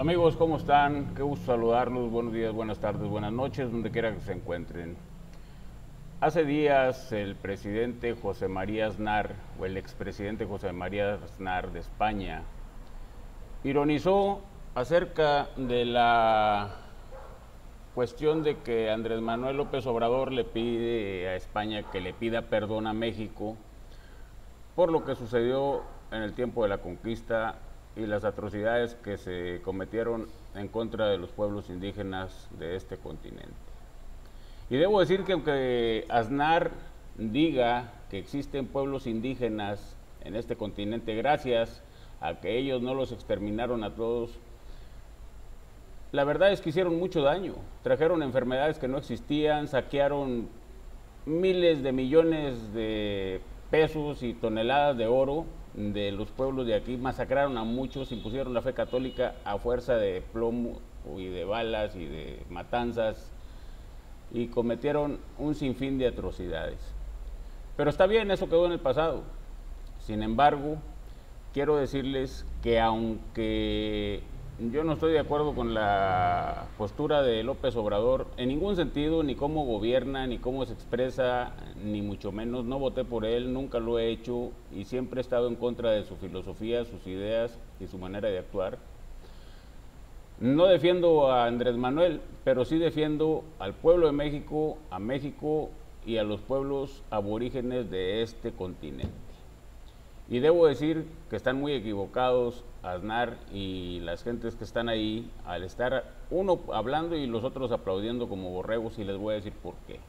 Amigos, ¿cómo están? Qué gusto saludarlos. Buenos días, buenas tardes, buenas noches, donde quiera que se encuentren. Hace días el presidente José María Aznar, o el expresidente José María Aznar de España, ironizó acerca de la cuestión de que Andrés Manuel López Obrador le pide a España que le pida perdón a México por lo que sucedió en el tiempo de la conquista y las atrocidades que se cometieron en contra de los pueblos indígenas de este continente. Y debo decir que aunque Aznar diga que existen pueblos indígenas en este continente gracias a que ellos no los exterminaron a todos, la verdad es que hicieron mucho daño, trajeron enfermedades que no existían, saquearon miles de millones de pesos y toneladas de oro de los pueblos de aquí, masacraron a muchos, impusieron la fe católica a fuerza de plomo y de balas y de matanzas y cometieron un sinfín de atrocidades. Pero está bien, eso quedó en el pasado. Sin embargo, quiero decirles que aunque yo no estoy de acuerdo con la postura de López Obrador en ningún sentido, ni cómo gobierna, ni cómo se expresa, ni mucho menos. No voté por él, nunca lo he hecho y siempre he estado en contra de su filosofía, sus ideas y su manera de actuar. No defiendo a Andrés Manuel, pero sí defiendo al pueblo de México, a México y a los pueblos aborígenes de este continente. Y debo decir que están muy equivocados Aznar y las gentes que están ahí al estar uno hablando y los otros aplaudiendo como borregos y les voy a decir por qué.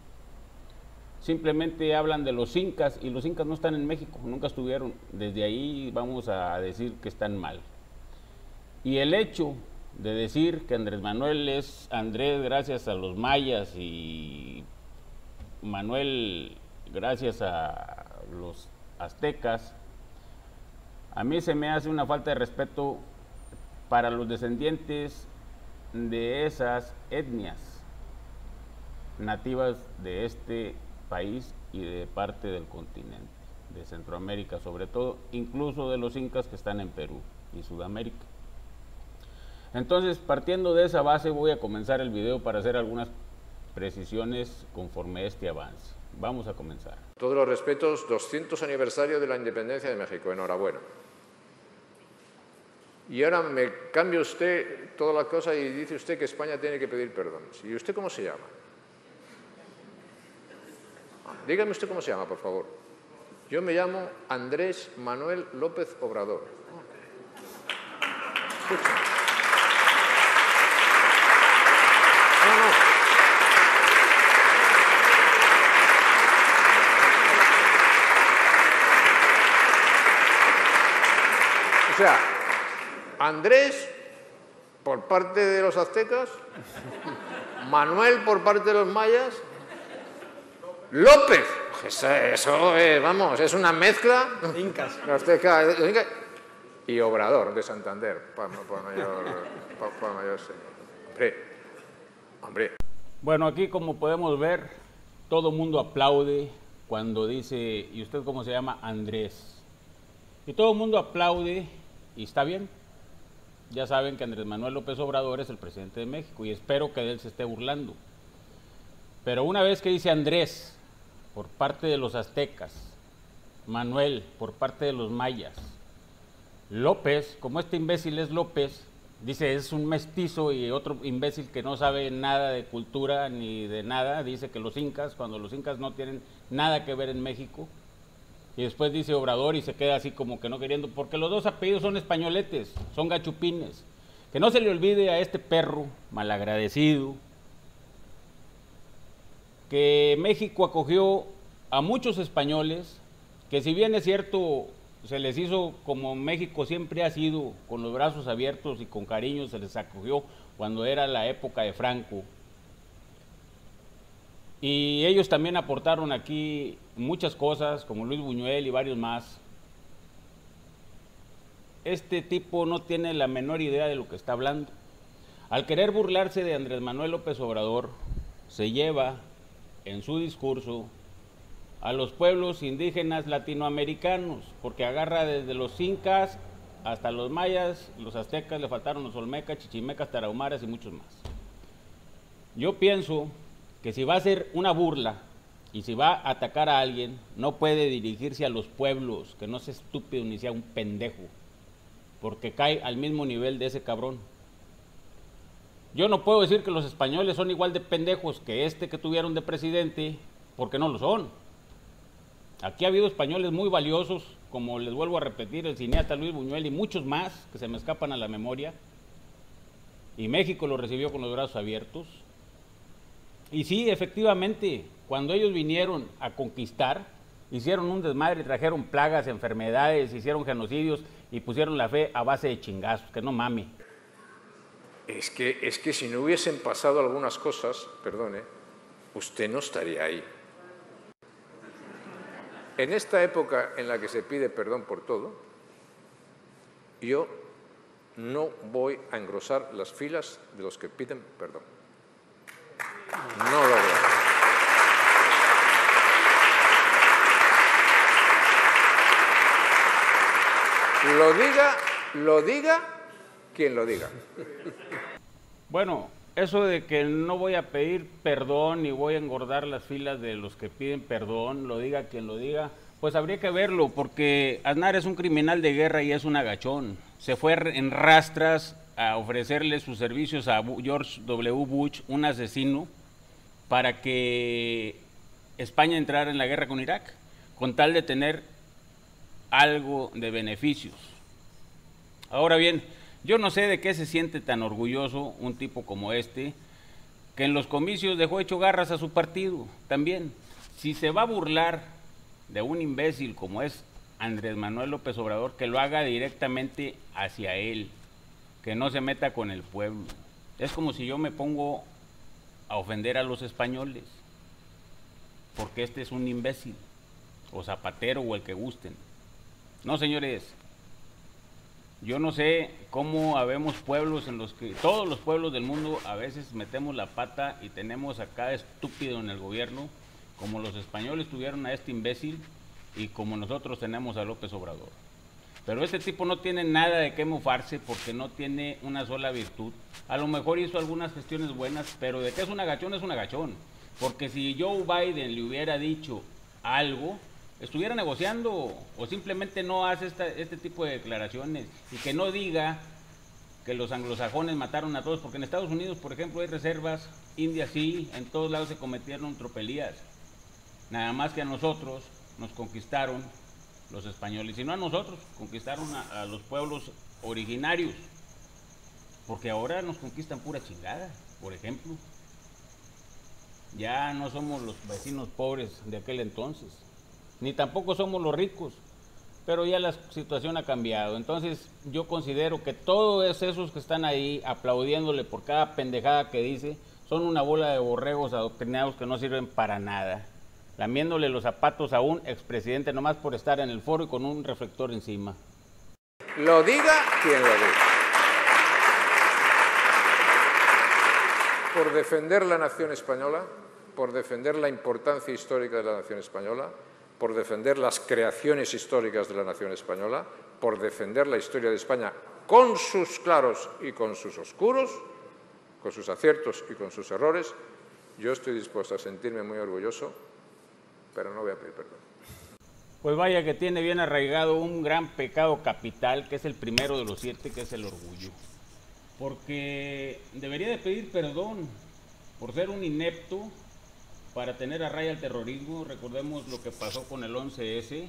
Simplemente hablan de los incas y los incas no están en México, nunca estuvieron. Desde ahí vamos a decir que están mal. Y el hecho de decir que Andrés Manuel es Andrés gracias a los mayas y Manuel gracias a los aztecas, a mí se me hace una falta de respeto para los descendientes de esas etnias nativas de este país y de parte del continente, de Centroamérica sobre todo, incluso de los incas que están en Perú y Sudamérica. Entonces, partiendo de esa base, voy a comenzar el video para hacer algunas precisiones conforme este avance. Vamos a comenzar. Todos los respetos, 200 aniversario de la independencia de México. Enhorabuena. Y ahora me cambia usted toda la cosa y dice usted que España tiene que pedir perdón. ¿Y usted cómo se llama? Dígame usted cómo se llama, por favor. Yo me llamo Andrés Manuel López Obrador. Escucha. Sea, Andrés por parte de los aztecas, Manuel por parte de los mayas, López. Eso, eso es, vamos, es una mezcla. Incas. Azteca, Inca, y Obrador de Santander, para, para mayor, para, para mayor. Hombre, hombre. Bueno, aquí como podemos ver, todo el mundo aplaude cuando dice, ¿y usted cómo se llama? Andrés. Y todo el mundo aplaude y está bien. Ya saben que Andrés Manuel López Obrador es el presidente de México y espero que de él se esté burlando. Pero una vez que dice Andrés por parte de los aztecas, Manuel por parte de los mayas, López, como este imbécil es López, dice es un mestizo y otro imbécil que no sabe nada de cultura ni de nada, dice que los incas, cuando los incas no tienen nada que ver en México, y después dice Obrador y se queda así como que no queriendo, porque los dos apellidos son españoletes, son gachupines. Que no se le olvide a este perro malagradecido que México acogió a muchos españoles, que si bien es cierto, se les hizo como México siempre ha sido, con los brazos abiertos y con cariño, se les acogió cuando era la época de Franco. Y ellos también aportaron aquí muchas cosas, como Luis Buñuel y varios más. Este tipo no tiene la menor idea de lo que está hablando. Al querer burlarse de Andrés Manuel López Obrador, se lleva en su discurso a los pueblos indígenas latinoamericanos, porque agarra desde los incas hasta los mayas, los aztecas, le faltaron los olmecas, chichimecas, tarahumaras y muchos más. Yo pienso que si va a ser una burla y si va a atacar a alguien, no puede dirigirse a los pueblos, que no sea estúpido ni sea un pendejo, porque cae al mismo nivel de ese cabrón. Yo no puedo decir que los españoles son igual de pendejos que este que tuvieron de presidente, porque no lo son. Aquí ha habido españoles muy valiosos, como les vuelvo a repetir, el cineasta Luis Buñuel y muchos más que se me escapan a la memoria. Y México lo recibió con los brazos abiertos. Y sí, efectivamente, cuando ellos vinieron a conquistar, hicieron un desmadre, trajeron plagas, enfermedades, hicieron genocidios y pusieron la fe a base de chingazos, que no mame. Es que, es que si no hubiesen pasado algunas cosas, perdone, usted no estaría ahí. En esta época en la que se pide perdón por todo, yo no voy a engrosar las filas de los que piden perdón. No lo voy Lo diga, lo diga quien lo diga. Bueno, eso de que no voy a pedir perdón ni voy a engordar las filas de los que piden perdón, lo diga quien lo diga, pues habría que verlo, porque Aznar es un criminal de guerra y es un agachón. Se fue en rastras a ofrecerle sus servicios a George W. Bush, un asesino, para que España entrara en la guerra con Irak, con tal de tener algo de beneficios. Ahora bien, yo no sé de qué se siente tan orgulloso un tipo como este, que en los comicios dejó hecho garras a su partido también. Si se va a burlar de un imbécil como es Andrés Manuel López Obrador, que lo haga directamente hacia él, que no se meta con el pueblo. Es como si yo me pongo a ofender a los españoles, porque este es un imbécil, o zapatero, o el que gusten. No, señores, yo no sé cómo habemos pueblos en los que todos los pueblos del mundo a veces metemos la pata y tenemos a cada estúpido en el gobierno, como los españoles tuvieron a este imbécil y como nosotros tenemos a López Obrador. Pero este tipo no tiene nada de qué mofarse porque no tiene una sola virtud. A lo mejor hizo algunas gestiones buenas, pero de que es un agachón es un agachón. Porque si Joe Biden le hubiera dicho algo, estuviera negociando o simplemente no hace este tipo de declaraciones y que no diga que los anglosajones mataron a todos, porque en Estados Unidos, por ejemplo, hay reservas, India sí, en todos lados se cometieron tropelías. Nada más que a nosotros nos conquistaron los españoles, y no a nosotros, conquistaron a, a los pueblos originarios, porque ahora nos conquistan pura chingada, por ejemplo. Ya no somos los vecinos pobres de aquel entonces ni tampoco somos los ricos, pero ya la situación ha cambiado. Entonces yo considero que todos esos que están ahí aplaudiéndole por cada pendejada que dice, son una bola de borregos adoctrinados que no sirven para nada, lamiéndole los zapatos a un expresidente nomás por estar en el foro y con un reflector encima. Lo diga quien lo diga. Por defender la nación española, por defender la importancia histórica de la nación española, por defender las creaciones históricas de la nación española, por defender la historia de España con sus claros y con sus oscuros, con sus aciertos y con sus errores, yo estoy dispuesto a sentirme muy orgulloso, pero no voy a pedir perdón. Pues vaya que tiene bien arraigado un gran pecado capital, que es el primero de los siete, que es el orgullo. Porque debería de pedir perdón por ser un inepto, para tener a raya el terrorismo, recordemos lo que pasó con el 11S,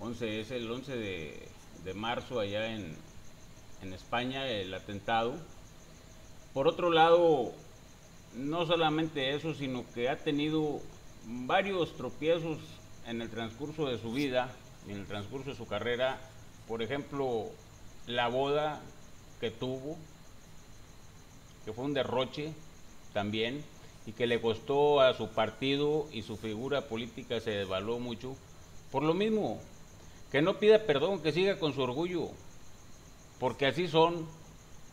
11S, el 11 de, marzo allá en, en España, el atentado. Por otro lado, no solamente eso, sino que ha tenido varios tropiezos en el transcurso de su vida, en el transcurso de su carrera. Por ejemplo, la boda que tuvo, que fue un derroche también y que le costó a su partido y su figura política se devaluó mucho. Por lo mismo, que no pida perdón, que siga con su orgullo, porque así son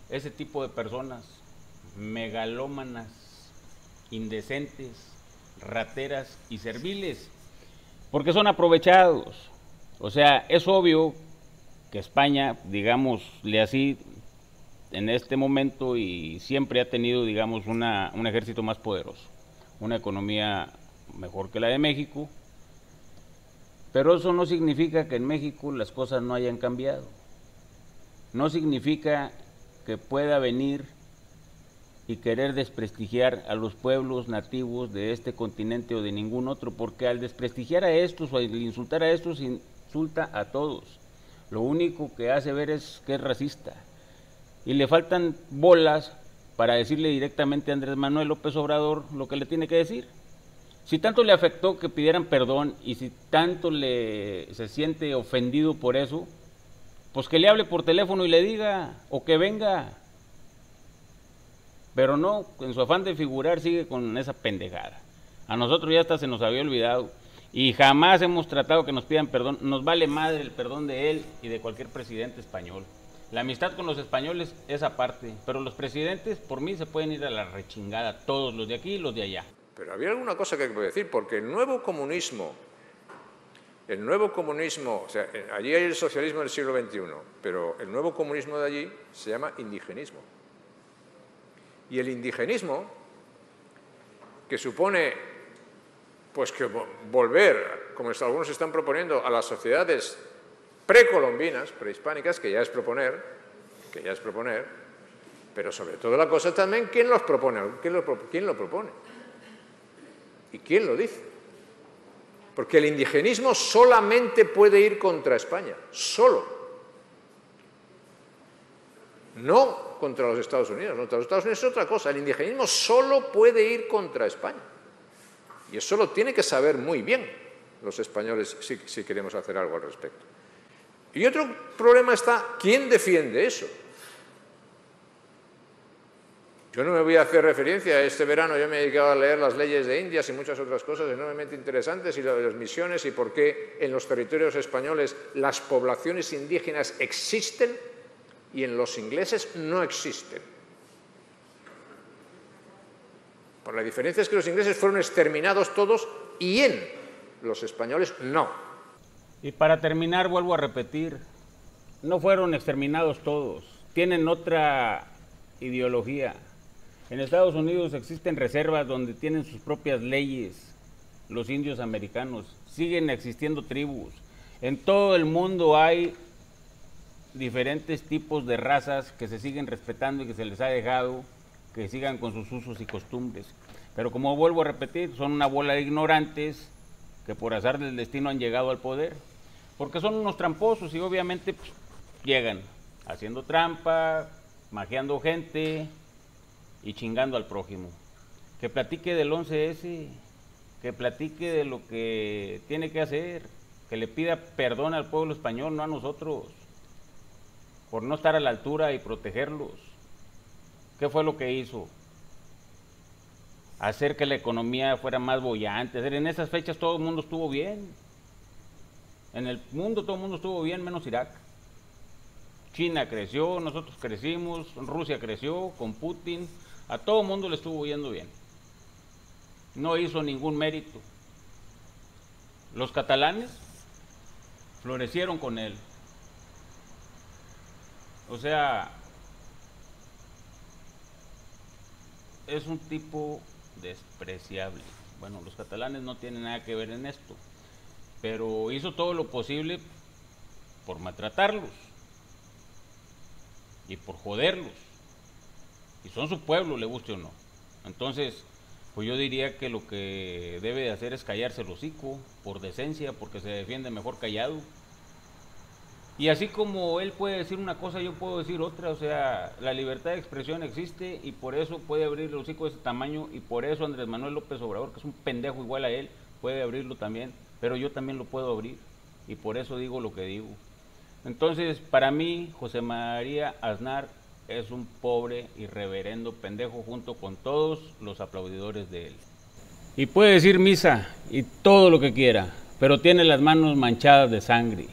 ese tipo de personas, megalómanas, indecentes, rateras y serviles, porque son aprovechados. O sea, es obvio que España, digámosle así, en este momento y siempre ha tenido, digamos, una, un ejército más poderoso, una economía mejor que la de México, pero eso no significa que en México las cosas no hayan cambiado. No significa que pueda venir y querer desprestigiar a los pueblos nativos de este continente o de ningún otro, porque al desprestigiar a estos o al insultar a estos insulta a todos. Lo único que hace ver es que es racista. Y le faltan bolas para decirle directamente a Andrés Manuel López Obrador lo que le tiene que decir. Si tanto le afectó que pidieran perdón y si tanto le se siente ofendido por eso, pues que le hable por teléfono y le diga, o que venga. Pero no, en su afán de figurar sigue con esa pendejada. A nosotros ya hasta se nos había olvidado y jamás hemos tratado que nos pidan perdón. Nos vale madre el perdón de él y de cualquier presidente español. La amistad con los españoles es aparte, pero los presidentes por mí se pueden ir a la rechingada, todos los de aquí y los de allá. Pero había alguna cosa que hay que decir, porque el nuevo comunismo, el nuevo comunismo, o sea, eh, allí hay el socialismo del siglo XXI, pero el nuevo comunismo de allí se llama indigenismo. Y el indigenismo, que supone pues que volver, como algunos están proponiendo, a las sociedades precolombinas, prehispánicas, que ya es proponer, que ya es proponer, pero sobre todo la cosa también, ¿quién los propone? ¿Quién lo, quién lo propone? ¿Y quién lo dice? Porque el indigenismo solamente puede ir contra España, solo. No contra los Estados Unidos. Contra los Estados Unidos es otra cosa. El indigenismo solo puede ir contra España. Y eso lo tiene que saber muy bien los españoles si, si queremos hacer algo al respecto. Y otro problema está, ¿quién defiende eso? Yo no me voy a hacer referencia, este verano yo me he dedicado a leer las leyes de Indias y muchas otras cosas enormemente interesantes y las misiones y por qué en los territorios españoles las poblaciones indígenas existen y en los ingleses no existen. Por la diferencia es que los ingleses fueron exterminados todos y en los españoles no. Y para terminar vuelvo a repetir, no fueron exterminados todos, tienen otra ideología en Estados Unidos existen reservas donde tienen sus propias leyes los indios americanos. Siguen existiendo tribus. En todo el mundo hay diferentes tipos de razas que se siguen respetando y que se les ha dejado que sigan con sus usos y costumbres. Pero como vuelvo a repetir, son una bola de ignorantes que por azar del destino han llegado al poder. Porque son unos tramposos y obviamente pues, llegan haciendo trampa, magiando gente, y chingando al prójimo. Que platique del 11S, que platique de lo que tiene que hacer, que le pida perdón al pueblo español, no a nosotros, por no estar a la altura y protegerlos. ¿Qué fue lo que hizo? Hacer que la economía fuera más bollante. En esas fechas todo el mundo estuvo bien. En el mundo todo el mundo estuvo bien, menos Irak. China creció, nosotros crecimos, Rusia creció con Putin, a todo el mundo le estuvo yendo bien. No hizo ningún mérito. Los catalanes florecieron con él. O sea, es un tipo despreciable. Bueno, los catalanes no tienen nada que ver en esto, pero hizo todo lo posible por maltratarlos y por joderlos y son su pueblo, le guste o no. Entonces, pues yo diría que lo que debe de hacer es callarse el hocico, por decencia, porque se defiende mejor callado. Y así como él puede decir una cosa, yo puedo decir otra, o sea, la libertad de expresión existe y por eso puede abrir el hocico de ese tamaño y por eso Andrés Manuel López Obrador, que es un pendejo igual a él, puede abrirlo también, pero yo también lo puedo abrir y por eso digo lo que digo. Entonces, para mí, José María Aznar es un pobre y reverendo pendejo junto con todos los aplaudidores de él. Y puede decir misa y todo lo que quiera, pero tiene las manos manchadas de sangre.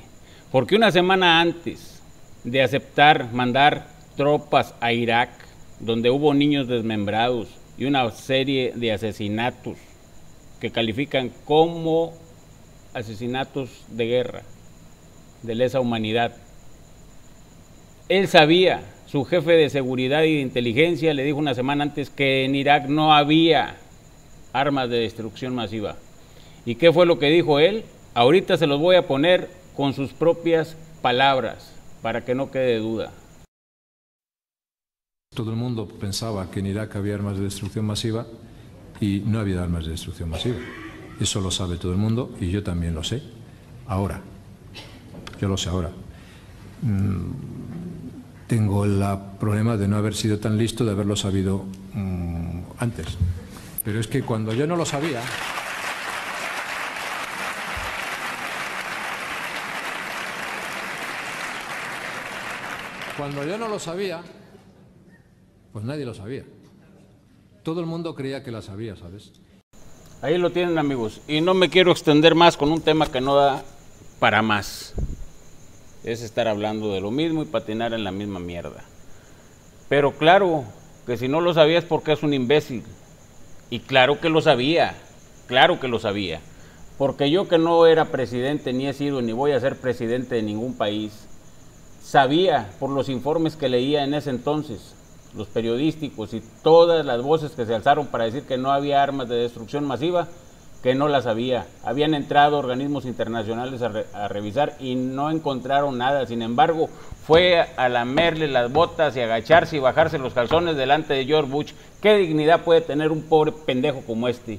Porque una semana antes de aceptar mandar tropas a Irak, donde hubo niños desmembrados y una serie de asesinatos que califican como asesinatos de guerra, de lesa humanidad, Él sabía, su jefe de seguridad y de inteligencia le dijo una semana antes que en Irak no había armas de destrucción masiva. ¿Y qué fue lo que dijo él? Ahorita se los voy a poner con sus propias palabras, para que no quede duda. Todo el mundo pensaba que en Irak había armas de destrucción masiva y no había armas de destrucción masiva. Eso lo sabe todo el mundo y yo también lo sé. Ahora, yo lo sé ahora. Mm, tengo el problema de no haber sido tan listo, de haberlo sabido mm, antes. Pero es que cuando yo no lo sabía... Cuando yo no lo sabía, pues nadie lo sabía. Todo el mundo creía que la sabía, ¿sabes? Ahí lo tienen amigos. Y no me quiero extender más con un tema que no da para más. Es estar hablando de lo mismo y patinar en la misma mierda. Pero claro que si no lo sabías porque es un imbécil. Y claro que lo sabía. Claro que lo sabía. Porque yo que no era presidente, ni he sido, ni voy a ser presidente de ningún país, sabía por los informes que leía en ese entonces los periodísticos y todas las voces que se alzaron para decir que no había armas de destrucción masiva, que no las había. Habían entrado organismos internacionales a, revisar y no encontraron nada. Sin embargo, fue a lamerle las botas y agacharse y bajarse los calzones delante de George Bush. ¿Qué dignidad puede tener un pobre pendejo como este?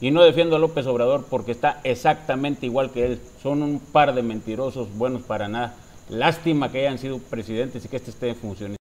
Y no defiendo a López Obrador porque está exactamente igual que él. Son un par de mentirosos buenos para nada. Lástima que hayan sido presidentes y que este esté en funciones.